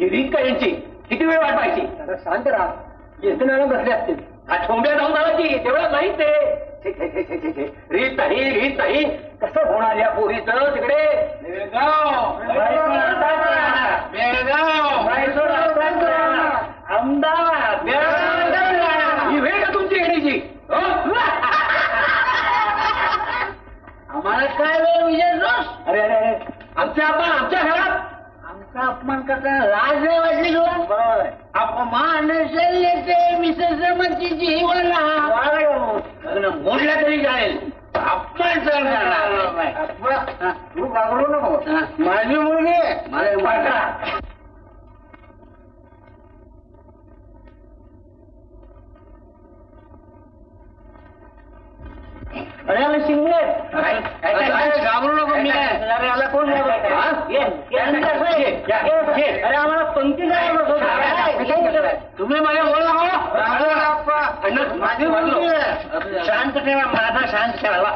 ही रीत काय यांची? किती वेळ वाट पाहायची शांत राहा. येतनाला बसले असतील. हा ठोंब्या जाऊन जायची तेवढं नाही ते छे, छे, छे, छे, छे, छे. रीत नाही रीत नाही. कसं होणार या पोरीचं तिकडे? बेळगाव बेळगाव अहमदाबाद ही वेळ का तुमची येण्याची? हो? आम्हाला काय वेळ? विजय जोश. अरे अरे अरे. आमच्या आपण आमच्या घरात अपमान करताना लाज नाही वाटली तुला? बरोबर अपमान येते मिसेस रमतीची हिवाला लग्न मोडलं तरी चालेल. अपमान सहन करणार नाही. तू घाबरू नको. माझी मुलगी आहे. मला अरे आला शिंगले? घाबरू नको मी अरे आला कोण? हा? अरे आम्हाला पंक्ती तुम्ही माझ्या बोला माझी मुलगी आहे. शांत ठेवा माझा शांत ठेवा.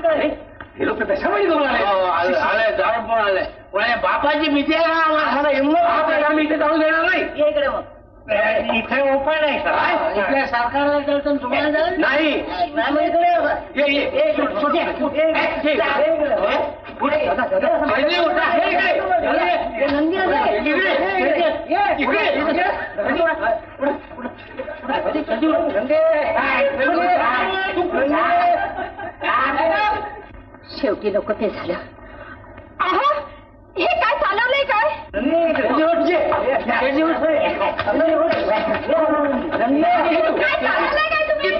काय? हे लोक कशामध्ये करून आले? आले दारू पण बापाची भीती आहे ना आम्हाला हिंमत हा मी इथे जाऊन देणार नाही. ये इकडे मग. इथे उपाय नाही काय? इथल्या सरकारला कळतं तुम्हाला जाईल नाही. इकडे ये. ये ये. सुट, सुट, ए. हे? दादा, दादा, उठा. हे. शेवटी नको ते झालं. हे काय चालवलंय काय? उठ, उठ, ये. नंदी उठ. नंदी. काय चालवलंय काय तुम्ही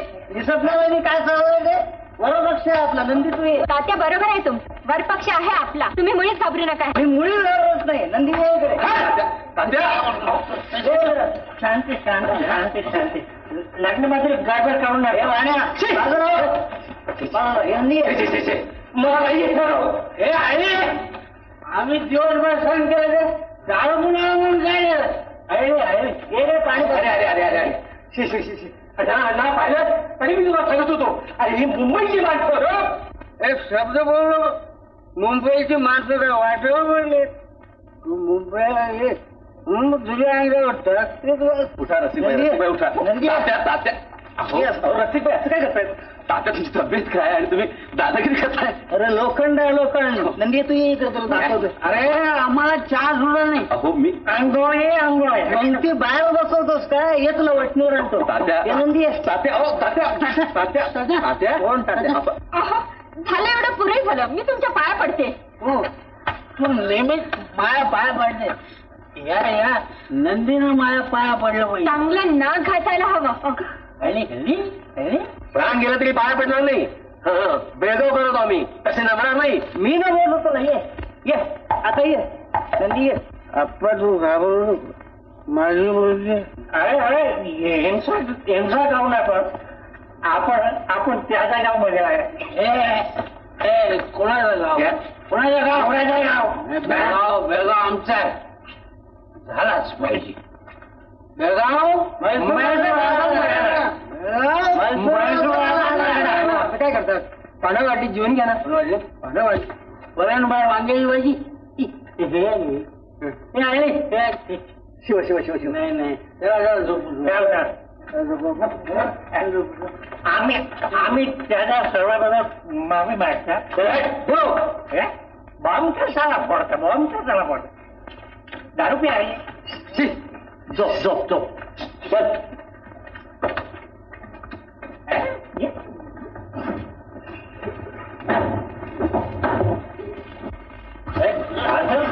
दिसत नाही काय ते? वरपक्ष आहे आपला नंदी तू ये तात्या बरोबर आहे तुम. वरपक्ष आहे आपला. तुम्ही मुळीच घाबरू नका. मी मुळी नाही. नंदी ये इकडे. शांती शांती शांती शांती. लग्न मात्र गाडबड काढून हे वाण्या. बाजूला हो. छे, छे, छे. मला. हे आहे आम्ही दिवसभर सहन केलं ते. दारू म्हणून म्हणून काय झालं? आहे आहे हे रे पाणी अरे अरे अरे अरे अरे. शी शी शी अण्णा पाहिलं? तरी मी तुला सांगत होतो अरे ही मुंबईची माणसं हं? एक शब्द बोललो मुंबईची माणसं काय वाटेवर पडले तू मुंबईला ये म्हणून तुझ्या अंगावर तुला. उठा. रसिकबाई उठा नंदी. तात्या तात्या अहो Yes. अहो, रसिकबाई असं काय करताय तात्या तुमची तब्येत काय आहे आणि तुम्ही दादागिरी करताय? अरे लोखंड आहे लोखंड. नंदी तू ये इकडे तुला दाखवतो. अरे आम्हाला चहा सुद्धा नाही. अहो मी अंघोळ ये अंघोळ मग ती बाहेर बसवतोस काय? ये तुला वटणीवर आणतो. तात्या हे नंदी आहे. तात्या अहो तात्या तात्या तात्या. कोण तात्या? आपण- आहा, झालं एवढं पुरे झालं. मी तुमच्या पाया पडते. हो. तू नेहमीच माया पाया पडते. या या. नंदीनं माया पाया पडलं पाहिजे चांगलं नाक घासायला हवं. अगं, प्राण गेला तरी पाया पडणार नाही. बेळगाव करतो आम्ही. तसे नमणार नाही. मी न बोलतो तुला ये ये आता ये. नंदी ये. आप्पा तू घाबरू माझी मुलगी अरे अरे हिंसा हिंसा करू नका. आपण आपण त्याच्या गाव मध्ये कोणाचं गाव? क्या? कोणाचं गाव? कोणाचं गाव? बेळगाव बेळगाव आमचा झालाच पाहिजे. बेळगाव काय करतात पानं पाण्यावाटी जेवण घ्या ना पानं पाण्यावाटी वरण बाळ वांग्याची भाजी हे आहे हे शिव शिव शिव शिव नाही नाही आम्ही आम्ही त्याच्या सर्वांना मामी मागता बॉम्ब कशाला पडतं बॉम्ब कशाला पडतं दारू पी आहे झोप झोप झोप बस ये. ए, असं?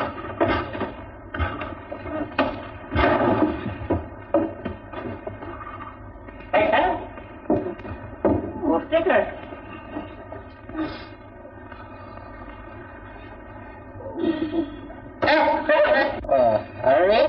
काय काय? गोष्ट काय अरे